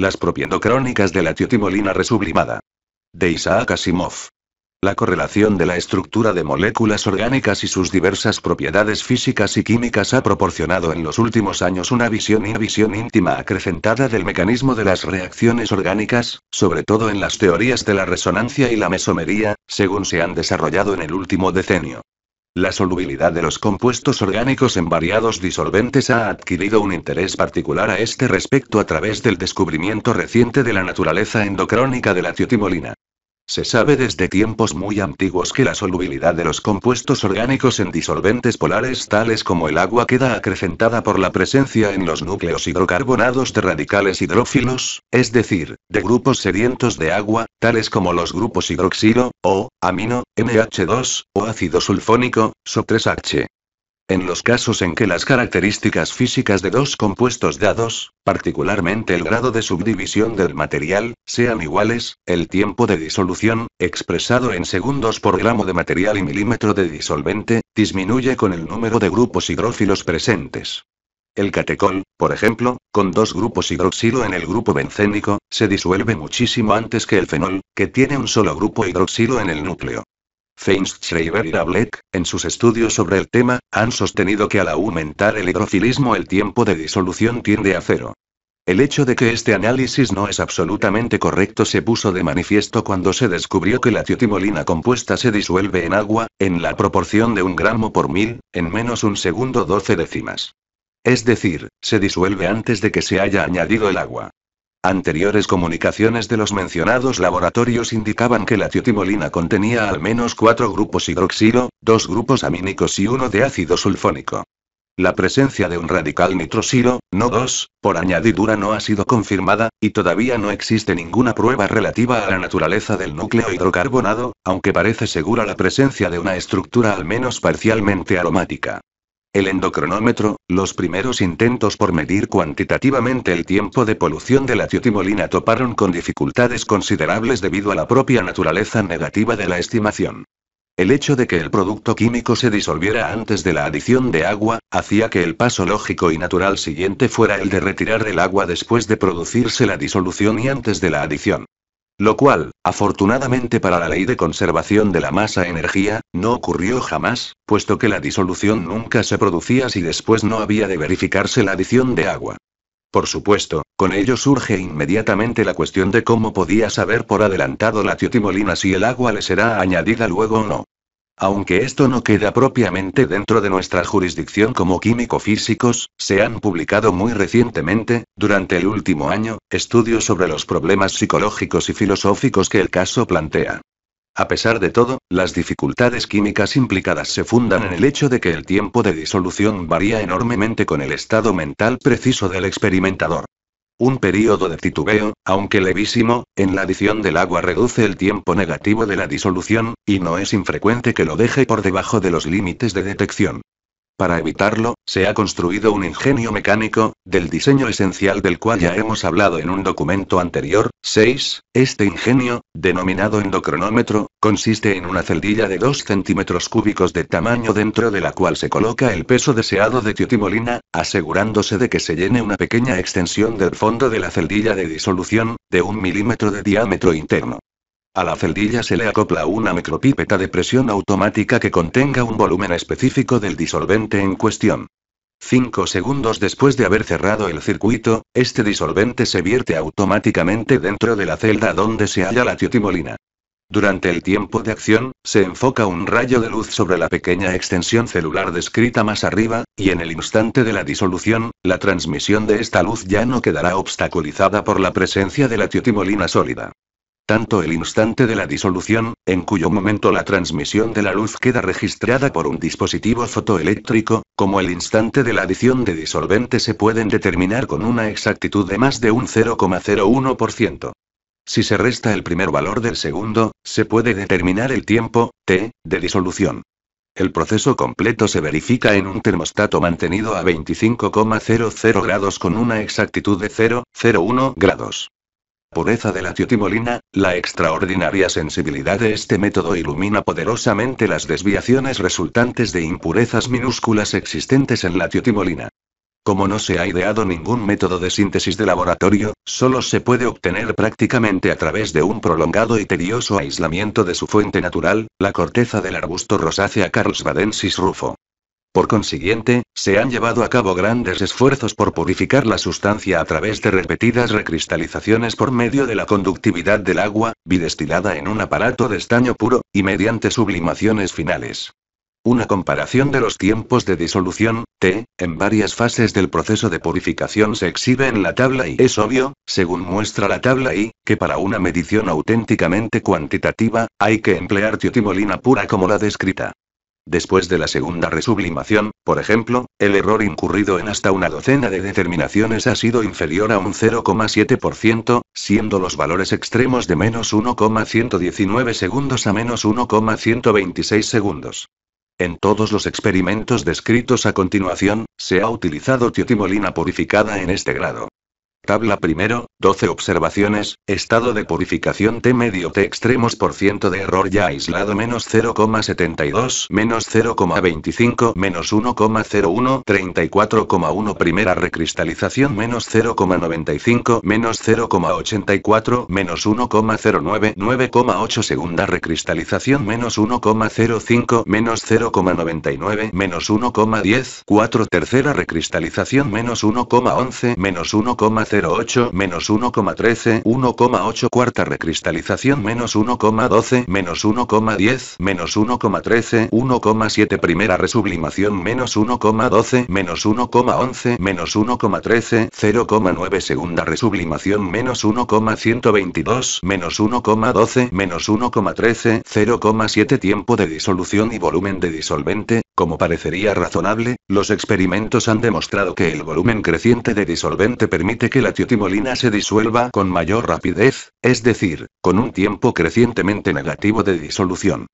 Las propiendocrónicas de la tiotimolina resublimada. De Isaac Asimov. La correlación de la estructura de moléculas orgánicas y sus diversas propiedades físicas y químicas ha proporcionado en los últimos años una visión y visión íntima acrecentada del mecanismo de las reacciones orgánicas, sobre todo en las teorías de la resonancia y la mesomería, según se han desarrollado en el último decenio. La solubilidad de los compuestos orgánicos en variados disolventes ha adquirido un interés particular a este respecto a través del descubrimiento reciente de la naturaleza endocrónica de la tiotimolina. Se sabe desde tiempos muy antiguos que la solubilidad de los compuestos orgánicos en disolventes polares tales como el agua queda acrecentada por la presencia en los núcleos hidrocarbonados de radicales hidrófilos, es decir, de grupos sedientos de agua, tales como los grupos hidroxilo, o, amino, NH2, o ácido sulfónico, SO3H. En los casos en que las características físicas de dos compuestos dados, particularmente el grado de subdivisión del material, sean iguales, el tiempo de disolución, expresado en segundos por gramo de material y milímetro de disolvente, disminuye con el número de grupos hidrófilos presentes. El catecol, por ejemplo, con dos grupos hidroxilo en el grupo bencénico, se disuelve muchísimo antes que el fenol, que tiene un solo grupo hidroxilo en el núcleo. Feinschreiber y Rableck, en sus estudios sobre el tema, han sostenido que al aumentar el hidrofilismo el tiempo de disolución tiende a cero. El hecho de que este análisis no es absolutamente correcto se puso de manifiesto cuando se descubrió que la tiotimolina compuesta se disuelve en agua, en la proporción de un gramo por mil, en menos un segundo 12 décimas. Es decir, se disuelve antes de que se haya añadido el agua. Anteriores comunicaciones de los mencionados laboratorios indicaban que la tiotimolina contenía al menos cuatro grupos hidroxilo, dos grupos amínicos y uno de ácido sulfónico. La presencia de un radical nitrosilo, no dos, por añadidura no ha sido confirmada, y todavía no existe ninguna prueba relativa a la naturaleza del núcleo hidrocarbonado, aunque parece segura la presencia de una estructura al menos parcialmente aromática. El endocronómetro, los primeros intentos por medir cuantitativamente el tiempo de polución de la tiotimolina toparon con dificultades considerables debido a la propia naturaleza negativa de la estimación. El hecho de que el producto químico se disolviera antes de la adición de agua, hacía que el paso lógico y natural siguiente fuera el de retirar el agua después de producirse la disolución y antes de la adición. Lo cual, afortunadamente para la ley de conservación de la masa-energía, no ocurrió jamás, puesto que la disolución nunca se producía si después no había de verificarse la adición de agua. Por supuesto, con ello surge inmediatamente la cuestión de cómo podía saber por adelantado la tiotimolina si el agua le será añadida luego o no. Aunque esto no queda propiamente dentro de nuestra jurisdicción como químico-físicos, se han publicado muy recientemente, durante el último año, estudios sobre los problemas psicológicos y filosóficos que el caso plantea. A pesar de todo, las dificultades químicas implicadas se fundan en el hecho de que el tiempo de disolución varía enormemente con el estado mental preciso del experimentador. Un periodo de titubeo, aunque levísimo, en la adición del agua reduce el tiempo negativo de la disolución, y no es infrecuente que lo deje por debajo de los límites de detección. Para evitarlo, se ha construido un ingenio mecánico, del diseño esencial del cual ya hemos hablado en un documento anterior. 6. Este ingenio, denominado endocronómetro, consiste en una celdilla de 2 centímetros cúbicos de tamaño dentro de la cual se coloca el peso deseado de tiotimolina, asegurándose de que se llene una pequeña extensión del fondo de la celdilla de disolución, de un milímetro de diámetro interno. A la celdilla se le acopla una micropípeta de presión automática que contenga un volumen específico del disolvente en cuestión. Cinco segundos después de haber cerrado el circuito, este disolvente se vierte automáticamente dentro de la celda donde se halla la tiotimolina. Durante el tiempo de acción, se enfoca un rayo de luz sobre la pequeña extensión celular descrita más arriba, y en el instante de la disolución, la transmisión de esta luz ya no quedará obstaculizada por la presencia de la tiotimolina sólida. Tanto el instante de la disolución, en cuyo momento la transmisión de la luz queda registrada por un dispositivo fotoeléctrico, como el instante de la adición de disolvente se pueden determinar con una exactitud de más de un 0,01%. Si se resta el primer valor del segundo, se puede determinar el tiempo, t, de disolución. El proceso completo se verifica en un termostato mantenido a 25,00 grados con una exactitud de 0,01 grados pureza de la tiotimolina, la extraordinaria sensibilidad de este método ilumina poderosamente las desviaciones resultantes de impurezas minúsculas existentes en la tiotimolina. Como no se ha ideado ningún método de síntesis de laboratorio, solo se puede obtener prácticamente a través de un prolongado y tedioso aislamiento de su fuente natural, la corteza del arbusto rosácea Carlsbadensis rufo. Por consiguiente, se han llevado a cabo grandes esfuerzos por purificar la sustancia a través de repetidas recristalizaciones por medio de la conductividad del agua, bidestilada en un aparato de estaño puro, y mediante sublimaciones finales. Una comparación de los tiempos de disolución, T, en varias fases del proceso de purificación se exhibe en la tabla y es obvio, según muestra la tabla I, que para una medición auténticamente cuantitativa, hay que emplear tiotimolina pura como la descrita. Después de la segunda resublimación, por ejemplo, el error incurrido en hasta una docena de determinaciones ha sido inferior a un 0,7%, siendo los valores extremos de menos 1,119 segundos a menos 1,126 segundos. En todos los experimentos descritos a continuación, se ha utilizado tiotimolina purificada en este grado. Tabla primero, 12 observaciones, estado de purificación T medio T extremos por ciento de error ya aislado menos 0,72 menos 0,25 menos 1,01 34,1 primera recristalización menos 0,95 menos 0,84 menos 1,09 9,8 segunda recristalización menos 1,05 menos 0,99 menos 1,10 4 tercera recristalización menos 1,11 menos 1,0 0,08 menos 1,13, 1,8 cuarta recristalización menos 1,12 menos 1,10 menos 1,13, 1,7 primera resublimación menos 1,12 menos 1,11 menos 1,13, 0,9 segunda resublimación menos 1,122 menos 1,12 menos 1,13, 0,7 tiempo de disolución y volumen de disolvente, como parecería razonable, los experimentos han demostrado que el volumen creciente de disolvente permite que la tiotimolina se disuelva con mayor rapidez, es decir, con un tiempo crecientemente negativo de disolución.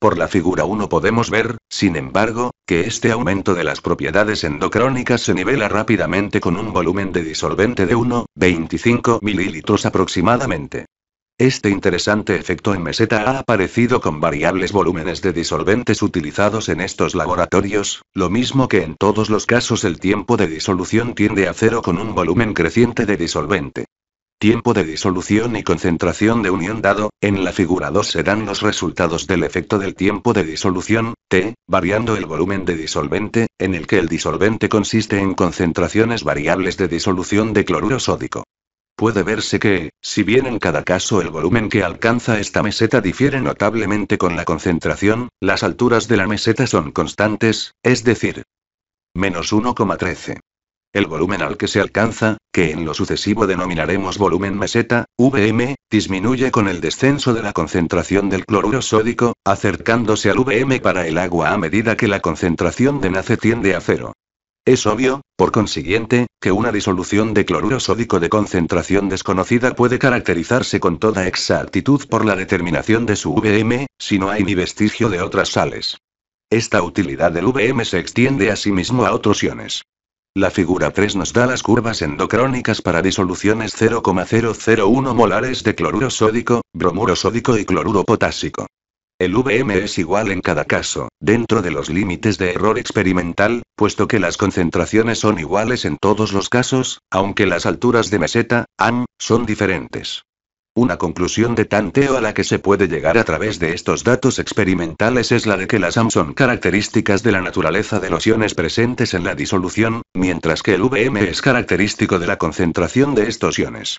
Por la figura 1 podemos ver, sin embargo, que este aumento de las propiedades endocrónicas se nivela rápidamente con un volumen de disolvente de 1,25 mililitros aproximadamente. Este interesante efecto en meseta ha aparecido con variables volúmenes de disolventes utilizados en estos laboratorios, lo mismo que en todos los casos el tiempo de disolución tiende a cero con un volumen creciente de disolvente. Tiempo de disolución y concentración de unión dado, en la figura 2 se dan los resultados del efecto del tiempo de disolución, T, variando el volumen de disolvente, en el que el disolvente consiste en concentraciones variables de disolución de cloruro sódico. Puede verse que, si bien en cada caso el volumen que alcanza esta meseta difiere notablemente con la concentración, las alturas de la meseta son constantes, es decir, menos 1,13. El volumen al que se alcanza, que en lo sucesivo denominaremos volumen meseta, VM, disminuye con el descenso de la concentración del cloruro sódico, acercándose al VM para el agua a medida que la concentración de NaCe tiende a cero. Es obvio, por consiguiente, que una disolución de cloruro sódico de concentración desconocida puede caracterizarse con toda exactitud por la determinación de su VM, si no hay ni vestigio de otras sales. Esta utilidad del VM se extiende asimismo a otros iones. La figura 3 nos da las curvas endocrónicas para disoluciones 0,001 molares de cloruro sódico, bromuro sódico y cloruro potásico. El VM es igual en cada caso, dentro de los límites de error experimental, puesto que las concentraciones son iguales en todos los casos, aunque las alturas de meseta, AM, son diferentes. Una conclusión de tanteo a la que se puede llegar a través de estos datos experimentales es la de que las AM son características de la naturaleza de los iones presentes en la disolución, mientras que el VM es característico de la concentración de estos iones.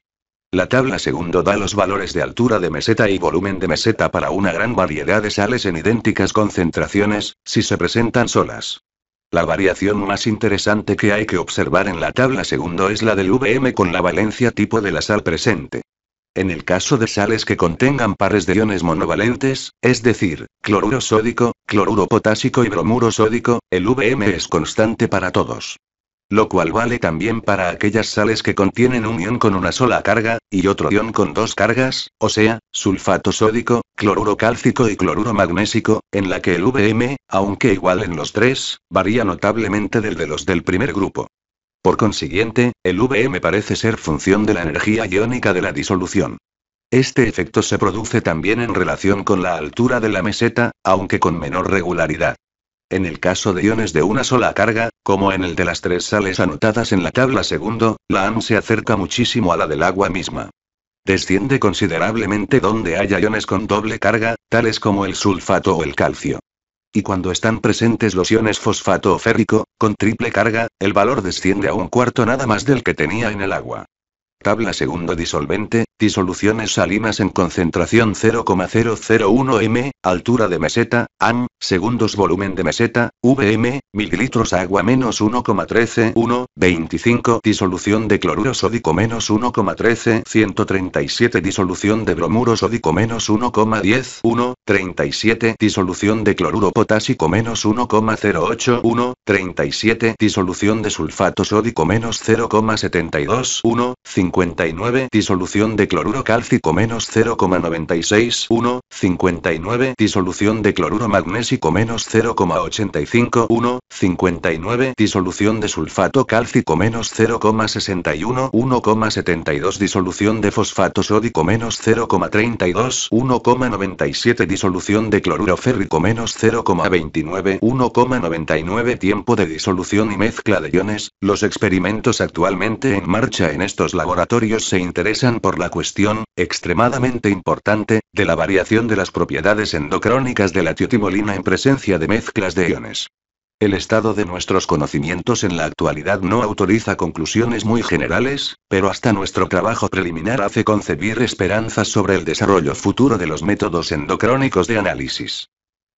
La tabla segundo da los valores de altura de meseta y volumen de meseta para una gran variedad de sales en idénticas concentraciones, si se presentan solas. La variación más interesante que hay que observar en la tabla segundo es la del VM con la valencia tipo de la sal presente. En el caso de sales que contengan pares de iones monovalentes, es decir, cloruro sódico, cloruro potásico y bromuro sódico, el VM es constante para todos. Lo cual vale también para aquellas sales que contienen un ion con una sola carga, y otro ion con dos cargas, o sea, sulfato sódico, cloruro cálcico y cloruro magnésico, en la que el VM, aunque igual en los tres, varía notablemente del de los del primer grupo. Por consiguiente, el VM parece ser función de la energía iónica de la disolución. Este efecto se produce también en relación con la altura de la meseta, aunque con menor regularidad. En el caso de iones de una sola carga, como en el de las tres sales anotadas en la tabla segundo, la AM se acerca muchísimo a la del agua misma. Desciende considerablemente donde haya iones con doble carga, tales como el sulfato o el calcio. Y cuando están presentes los iones fosfato o férrico, con triple carga, el valor desciende a un cuarto nada más del que tenía en el agua. Tabla segundo disolvente, disoluciones salinas en concentración 0,001 m, altura de meseta, AM, segundos volumen de meseta, VM, mililitros agua menos 1,13 1, 25 disolución de cloruro sódico menos 1,13 137 disolución de bromuro sódico menos 1,10 1, 37 disolución de cloruro potásico menos 1,08 1, 37 disolución de sulfato sódico menos 0,72 1, 59 disolución de cloruro cálcico menos 0,96 1, 59 disolución de cloruro magnésico menos 0,85 1, 59 disolución de sulfato cálcico menos 0,61 1,72 disolución de fosfato sódico menos 0,32 1,97 disolución de cloruro férrico menos 0,29 1,99 tiempo de disolución y mezcla de iones. Los experimentos actualmente en marcha en estos laboratorios se interesan por la cuestión, extremadamente importante, de la variación de las propiedades endocrónicas de la tiotimolina en presencia de mezclas de iones. El estado de nuestros conocimientos en la actualidad no autoriza conclusiones muy generales, pero hasta nuestro trabajo preliminar hace concebir esperanzas sobre el desarrollo futuro de los métodos endocrónicos de análisis.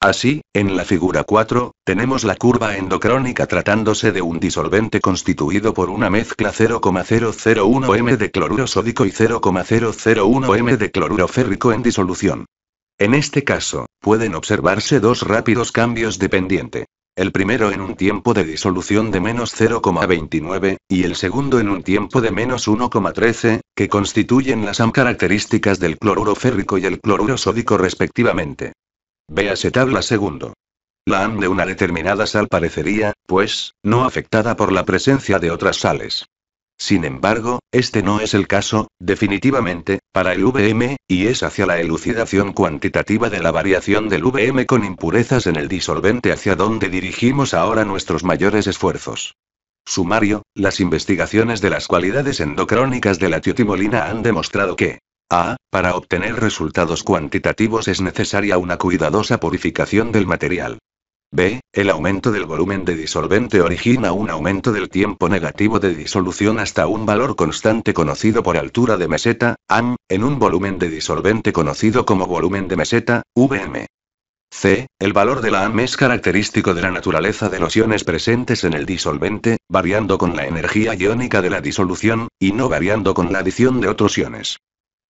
Así, en la figura 4, tenemos la curva endocrónica tratándose de un disolvente constituido por una mezcla 0,001 m de cloruro sódico y 0,001 m de cloruro férrico en disolución. En este caso, pueden observarse dos rápidos cambios de pendiente. El primero en un tiempo de disolución de menos 0,29, y el segundo en un tiempo de menos 1,13, que constituyen las AM características del cloruro férrico y el cloruro sódico respectivamente. Véase tabla segundo. La AM de una determinada sal parecería, pues, no afectada por la presencia de otras sales. Sin embargo, este no es el caso, definitivamente, para el VM, y es hacia la elucidación cuantitativa de la variación del VM con impurezas en el disolvente hacia donde dirigimos ahora nuestros mayores esfuerzos. Sumario, las investigaciones de las cualidades endocrónicas de la tiotimolina han demostrado que a. Para obtener resultados cuantitativos es necesaria una cuidadosa purificación del material. B. El aumento del volumen de disolvente origina un aumento del tiempo negativo de disolución hasta un valor constante conocido por altura de meseta, AM, en un volumen de disolvente conocido como volumen de meseta, VM. C. El valor de la AM es característico de la naturaleza de los iones presentes en el disolvente, variando con la energía iónica de la disolución, y no variando con la adición de otros iones.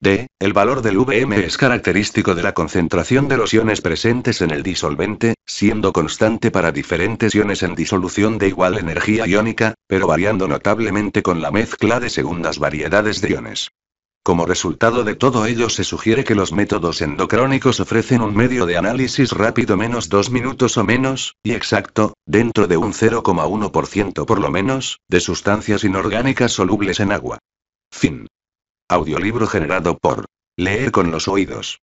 D. El valor del VM es característico de la concentración de los iones presentes en el disolvente, siendo constante para diferentes iones en disolución de igual energía iónica, pero variando notablemente con la mezcla de segundas variedades de iones. Como resultado de todo ello se sugiere que los métodos endocrónicos ofrecen un medio de análisis rápido menos 2 minutos o menos, y exacto, dentro de un 0,1% por lo menos, de sustancias inorgánicas solubles en agua. Fin. Audiolibro generado por Leer con los oídos.